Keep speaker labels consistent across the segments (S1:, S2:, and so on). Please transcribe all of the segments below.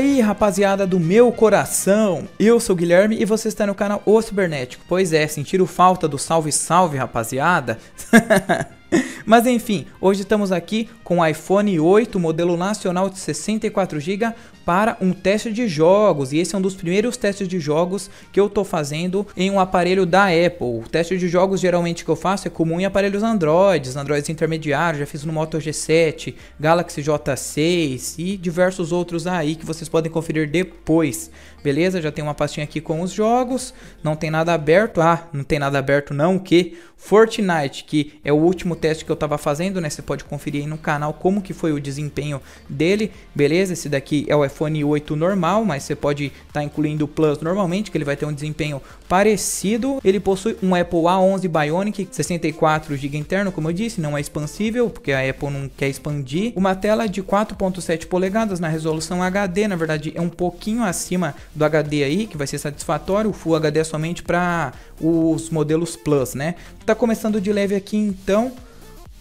S1: aí, rapaziada do meu coração? Eu sou o Guilherme e você está no canal O Cibernético. Pois é, sentiram falta do salve salve, rapaziada? Mas enfim, hoje estamos aqui com o iPhone 8, modelo nacional de 64GB, para um teste de jogos. E esse é um dos primeiros testes de jogos que eu estou fazendo em um aparelho da Apple. O teste de jogos geralmente que eu faço é comum em aparelhos Androids, Androids intermediários, já fiz no Moto G7, Galaxy J6 e diversos outros aí que vocês podem conferir depois. Beleza? Já tem uma pastinha aqui com os jogos, não tem nada aberto. Ah, não tem nada aberto não, o que? Fortnite, que é o último teste que eu estava fazendo, né? Você pode conferir aí no canal como que foi o desempenho dele, beleza? Esse daqui é o iPhone 8 normal, mas você pode estar tá incluindo o Plus normalmente, que ele vai ter um desempenho parecido. Ele possui um Apple A11 Bionic, 64 GB interno, como eu disse, não é expansível, porque a Apple não quer expandir. Uma tela de 4.7 polegadas na resolução HD, na verdade é um pouquinho acima do HD aí, que vai ser satisfatório. O Full HD é somente para os modelos Plus, né? Tá começando de leve aqui então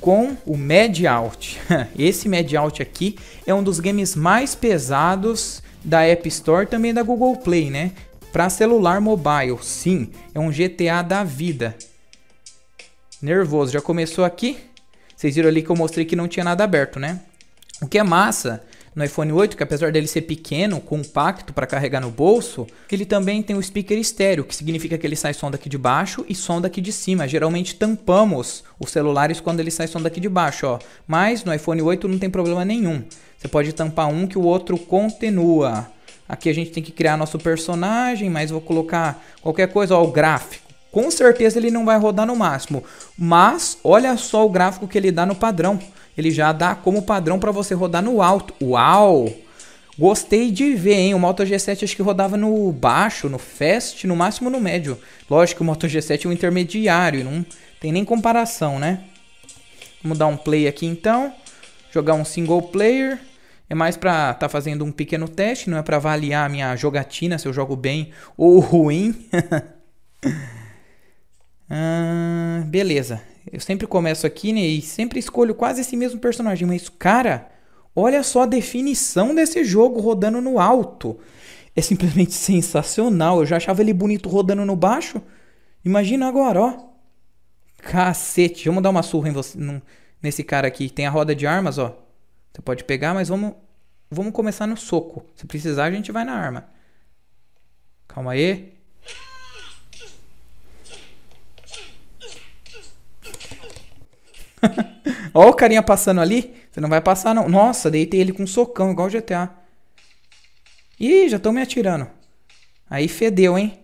S1: com o Mad Out. Esse Mad Out aqui é um dos games mais pesados da App Store, também da Google Play, né? Para celular mobile, sim, é um GTA da vida. Nervoso, já começou aqui? Vocês viram ali que eu mostrei que não tinha nada aberto, né? O que é massa no iPhone 8, que apesar dele ser pequeno, compacto para carregar no bolso, ele também tem o speaker estéreo, que significa que ele sai som daqui de baixo e som daqui de cima. Geralmente tampamos os celulares quando ele sai som daqui de baixo, ó. Mas no iPhone 8 não tem problema nenhum. Você pode tampar um que o outro continua. Aqui a gente tem que criar nosso personagem, mas vou colocar qualquer coisa, ó, o gráfico. Com certeza ele não vai rodar no máximo, mas olha só o gráfico que ele dá no padrão ele já dá como padrão para você rodar no alto. Uau! Gostei de ver, hein? O Moto G7 acho que rodava no baixo, no fast, no máximo no médio. Lógico que o Moto G7 é um intermediário, não tem nem comparação, né? Vamos dar um play aqui então. Jogar um single player. É mais para tá fazendo um pequeno teste, não é para avaliar a minha jogatina, se eu jogo bem ou ruim. ah, beleza. Eu sempre começo aqui, né? E sempre escolho quase esse mesmo personagem. Mas, cara, olha só a definição desse jogo rodando no alto. É simplesmente sensacional. Eu já achava ele bonito rodando no baixo. Imagina agora, ó. Cacete. Vamos dar uma surra em você, num, nesse cara aqui. Tem a roda de armas, ó. Você pode pegar, mas vamos, vamos começar no soco. Se precisar, a gente vai na arma. Calma aí. Ó o carinha passando ali. Você não vai passar, não. Nossa, deitei ele com um socão, igual o GTA. Ih, já estão me atirando. Aí fedeu, hein?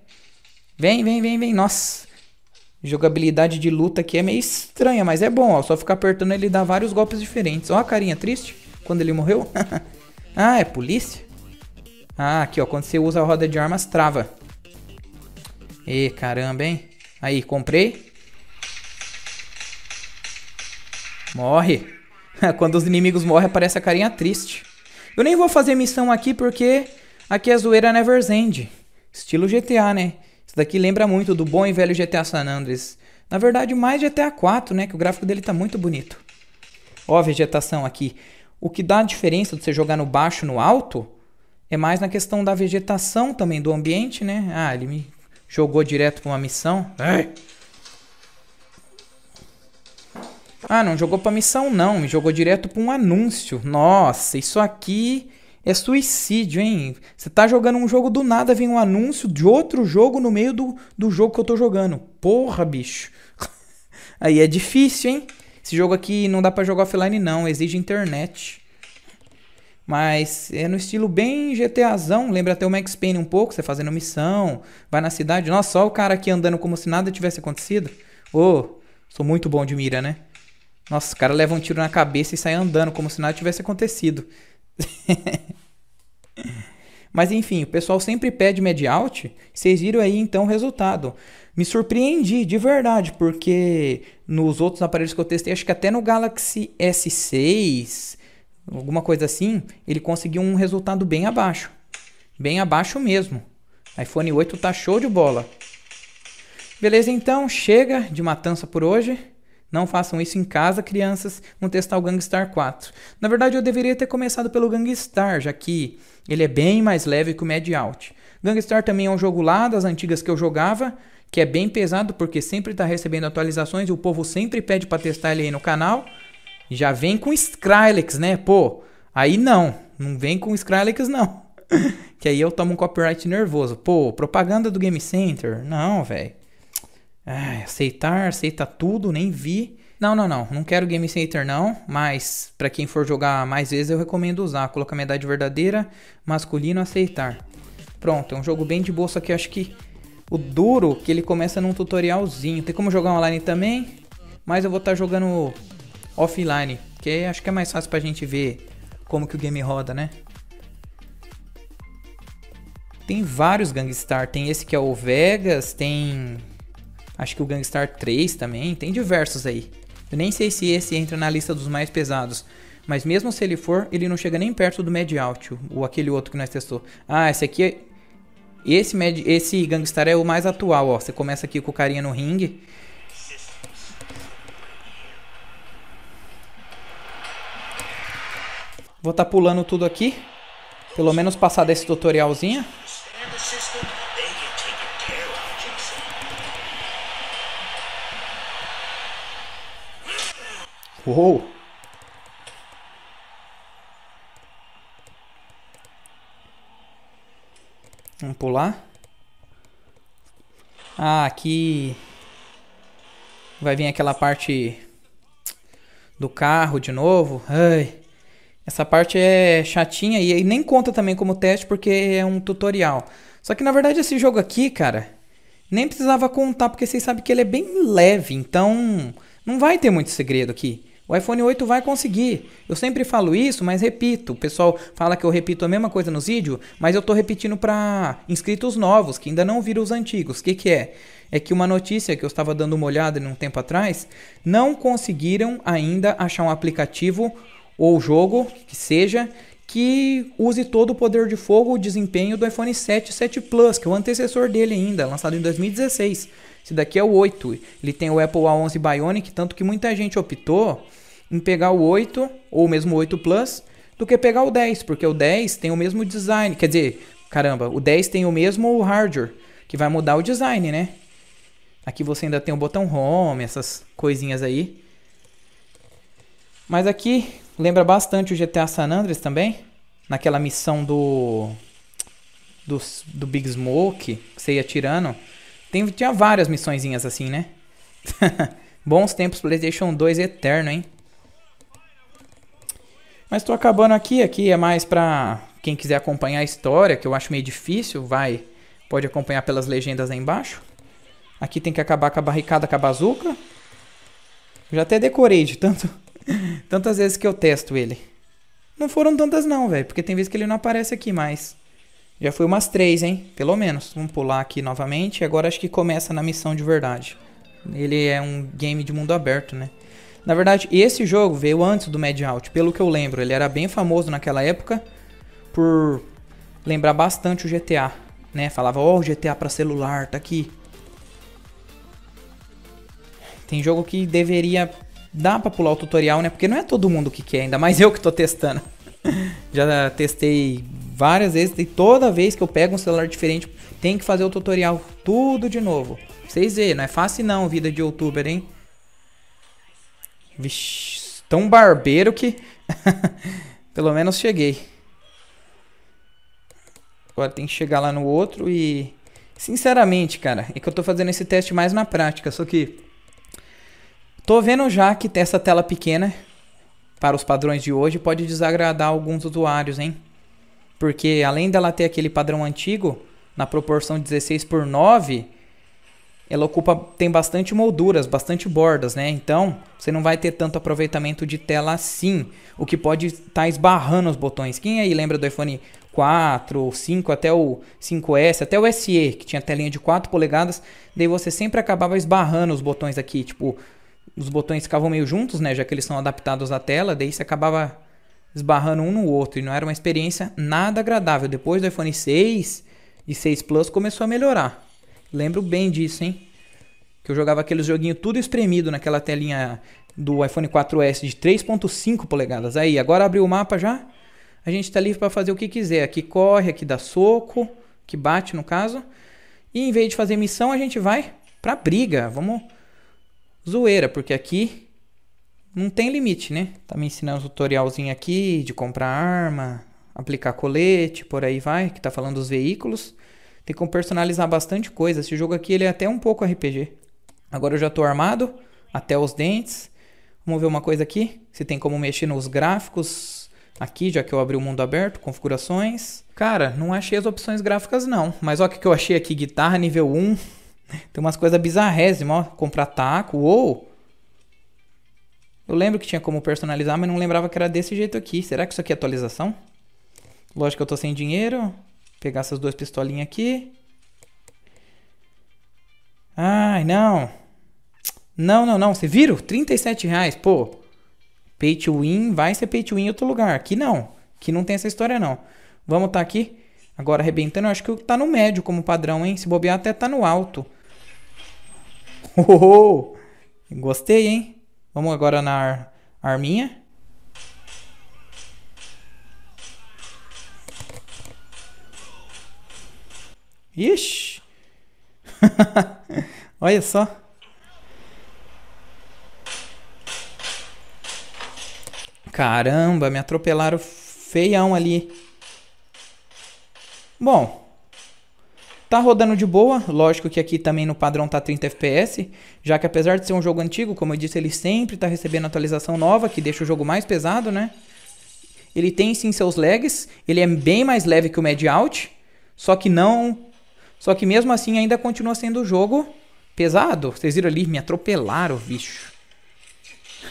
S1: Vem, vem, vem, vem. Nossa. Jogabilidade de luta aqui é meio estranha, mas é bom, ó. Só ficar apertando ele dá vários golpes diferentes. Ó a carinha triste quando ele morreu. ah, é polícia? Ah, aqui, ó. Quando você usa a roda de armas, trava. E caramba, hein? Aí, comprei. Morre. Quando os inimigos morrem, aparece a carinha triste. Eu nem vou fazer missão aqui porque aqui é zoeira Never's End. Estilo GTA, né? Isso daqui lembra muito do bom e velho GTA San Andreas. Na verdade, mais GTA 4, né? Que o gráfico dele tá muito bonito. Ó a vegetação aqui. O que dá a diferença de você jogar no baixo no alto é mais na questão da vegetação também do ambiente, né? Ah, ele me jogou direto pra uma missão. Ai. Ah, não jogou pra missão não, me jogou direto pra um anúncio. Nossa, isso aqui é suicídio, hein? Você tá jogando um jogo do nada, vem um anúncio de outro jogo no meio do, do jogo que eu tô jogando. Porra, bicho. Aí é difícil, hein? Esse jogo aqui não dá pra jogar offline não, exige internet. Mas é no estilo bem GTAzão, lembra até o Max Payne um pouco, você fazendo missão, vai na cidade. Nossa, só o cara aqui andando como se nada tivesse acontecido. Ô, oh, sou muito bom de mira, né? Nossa, o cara leva um tiro na cabeça e sai andando como se nada tivesse acontecido. Mas enfim, o pessoal sempre pede med out. Vocês viram aí então o resultado. Me surpreendi de verdade, porque nos outros aparelhos que eu testei, acho que até no Galaxy S6, alguma coisa assim, ele conseguiu um resultado bem abaixo. Bem abaixo mesmo. iPhone 8 tá show de bola. Beleza, então, chega de matança por hoje. Não façam isso em casa, crianças. Vamos testar o Gangstar 4. Na verdade, eu deveria ter começado pelo Gangstar, já que ele é bem mais leve que o Mad Out. Gangstar também é um jogo lá das antigas que eu jogava, que é bem pesado porque sempre está recebendo atualizações e o povo sempre pede para testar ele aí no canal. Já vem com Skrillex, né? Pô, aí não. Não vem com Skrillex, não. que aí eu tomo um copyright nervoso. Pô, propaganda do Game Center. Não, velho. Aceitar, aceita tudo, nem vi. Não, não, não. Não quero Game Center, não. Mas, para quem for jogar mais vezes, eu recomendo usar. Colocar a idade verdadeira, masculino, aceitar. Pronto, é um jogo bem de boa, só que acho que o duro que ele começa num tutorialzinho. Tem como jogar online também, mas eu vou estar tá jogando offline, que acho que é mais fácil pra gente ver como que o game roda, né? Tem vários Gangstar, tem esse que é o Vegas, tem acho que o Gangstar 3 também, tem diversos aí. Eu nem sei se esse entra na lista dos mais pesados. Mas mesmo se ele for, ele não chega nem perto do Mad Out, ou aquele outro que nós testou. Ah, esse aqui é esse, med, esse Gangstar é o mais atual, ó. Você começa aqui com o carinha no ringue. Vou estar tá pulando tudo aqui. Pelo menos passar desse tutorialzinho. Uou! Vamos pular. Ah, aqui vai vir aquela parte do carro de novo. Ai, essa parte é chatinha e nem conta também como teste porque é um tutorial. Só que na verdade esse jogo aqui, cara, nem precisava contar porque vocês sabem que ele é bem leve, então não vai ter muito segredo aqui. O iPhone 8 vai conseguir. Eu sempre falo isso, mas repito. O pessoal fala que eu repito a mesma coisa nos vídeos, mas eu estou repetindo para inscritos novos, que ainda não viram os antigos. O que, que é? É que uma notícia que eu estava dando uma olhada um tempo atrás, não conseguiram ainda achar um aplicativo ou jogo que seja que use todo o poder de fogo, o desempenho do iPhone 7 7 Plus, que é o antecessor dele ainda, lançado em 2016. Esse daqui é o 8. Ele tem o Apple A11 Bionic, tanto que muita gente optou em pegar o 8 ou mesmo o 8 Plus do que pegar o 10, porque o 10 tem o mesmo design, quer dizer, caramba, o 10 tem o mesmo hardware, que vai mudar o design, né? Aqui você ainda tem o botão home, essas coisinhas aí. Mas aqui lembra bastante o GTA San Andreas também, naquela missão do do, do Big Smoke, que você ia tirando. Tem, tinha várias missõezinhas assim, né? Bons tempos PlayStation 2 eterno, hein? Mas tô acabando aqui, aqui é mais pra quem quiser acompanhar a história, que eu acho meio difícil, vai, pode acompanhar pelas legendas aí embaixo. Aqui tem que acabar com a barricada com a bazuca. Já até decorei de tanto, tantas vezes que eu testo ele. Não foram tantas não, velho, porque tem vezes que ele não aparece aqui mais. Já foi umas três, hein? Pelo menos. Vamos pular aqui novamente. Agora acho que começa na missão de verdade. Ele é um game de mundo aberto, né? Na verdade, esse jogo veio antes do Mad Out, pelo que eu lembro. Ele era bem famoso naquela época por lembrar bastante o GTA, né? Falava, ó, oh, GTA para celular, tá aqui. Tem jogo que deveria dar para pular o tutorial, né? Porque não é todo mundo que quer, ainda mais eu que tô testando. Já testei várias vezes e toda vez que eu pego um celular diferente, tem que fazer o tutorial tudo de novo. Vocês verem, não é fácil não, vida de youtuber, hein? Vixe, tão barbeiro que pelo menos cheguei. Agora tem que chegar lá no outro e sinceramente, cara, é que eu tô fazendo esse teste mais na prática, só que tô vendo já que essa tela pequena para os padrões de hoje pode desagradar alguns usuários, hein? Porque além dela ter aquele padrão antigo na proporção 16 por 9, ela ocupa tem bastante molduras, bastante bordas, né? Então, você não vai ter tanto aproveitamento de tela assim, o que pode estar tá esbarrando os botões. Quem aí lembra do iPhone 4, 5 até o 5S, até o SE, que tinha telinha de 4 polegadas, daí você sempre acabava esbarrando os botões aqui, tipo, os botões ficavam meio juntos, né, já que eles são adaptados à tela, daí você acabava esbarrando um no outro e não era uma experiência nada agradável. Depois do iPhone 6 e 6 Plus começou a melhorar. Lembro bem disso, hein? Que eu jogava aqueles joguinhos tudo espremido naquela telinha do iPhone 4S de 3.5 polegadas. Aí, agora abriu o mapa já. A gente está livre para fazer o que quiser. Aqui corre, aqui dá soco, que bate no caso. E em vez de fazer missão, a gente vai pra briga. Vamos zoeira, porque aqui não tem limite, né? Tá me ensinando um tutorialzinho aqui de comprar arma, aplicar colete, por aí vai, que tá falando dos veículos. Tem como personalizar bastante coisa. Esse jogo aqui ele é até um pouco RPG. Agora eu já tô armado, até os dentes. Vamos ver uma coisa aqui, se tem como mexer nos gráficos aqui, já que eu abri o mundo aberto, configurações. Cara, não achei as opções gráficas não, mas olha o que eu achei aqui, guitarra nível 1. Tem umas coisas bizarrésimas, ó, comprar taco, ou eu lembro que tinha como personalizar, mas não lembrava que era desse jeito aqui. Será que isso aqui é atualização? Lógico que eu tô sem dinheiro. Pegar essas duas pistolinhas aqui. Ai, não. Não, não, não. Você viram? 37 reais. Pô, pay to win vai ser pay to win em outro lugar. Aqui não. Aqui não tem essa história, não. Vamos tá aqui. Agora arrebentando. Eu acho que tá no médio como padrão, hein? Se bobear até tá no alto. Oh, gostei, hein? Vamos agora na ar arminha. Ixi! Olha só. Caramba, me atropelaram feião ali. Bom, Tá rodando de boa, lógico que aqui também no padrão tá 30 FPS, já que apesar de ser um jogo antigo, como eu disse, ele sempre tá recebendo atualização nova, que deixa o jogo mais pesado, né? Ele tem sim seus lags, ele é bem mais leve que o Mad Out, só que não... Só que mesmo assim ainda continua sendo o jogo pesado. Vocês viram ali, me atropelaram, bicho.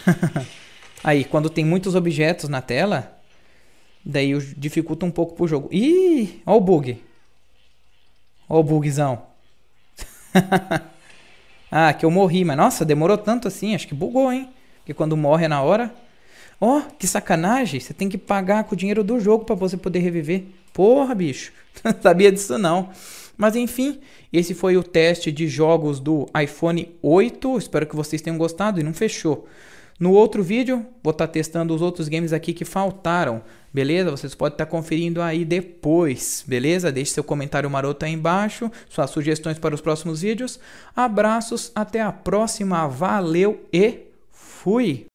S1: Aí, quando tem muitos objetos na tela, daí dificulta um pouco pro jogo. Ih, ó o bug. Ó o bugzão. ah, que eu morri, mas nossa, demorou tanto assim, acho que bugou, hein? Porque quando morre é na hora. Ó, oh, que sacanagem, você tem que pagar com o dinheiro do jogo para você poder reviver. Porra, bicho, não sabia disso não. Mas enfim, esse foi o teste de jogos do iPhone 8. Espero que vocês tenham gostado e não fechou. No outro vídeo, vou estar tá testando os outros games aqui que faltaram, beleza? Vocês podem estar tá conferindo aí depois, beleza? Deixe seu comentário maroto aí embaixo, suas sugestões para os próximos vídeos. Abraços, até a próxima, valeu e fui!